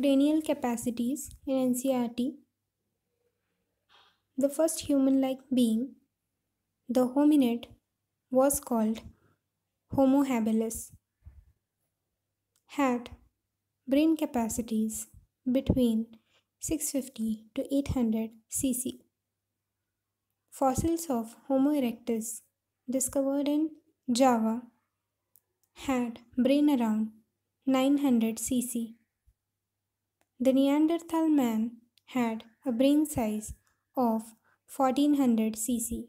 Cranial capacities in NCERT. The first human like being, the hominid, was called Homo habilis. Had brain capacities between 650 to 800 cc. Fossils of Homo erectus discovered in Java had brain around 900 cc. The Neanderthal man had a brain size of 1400 cc.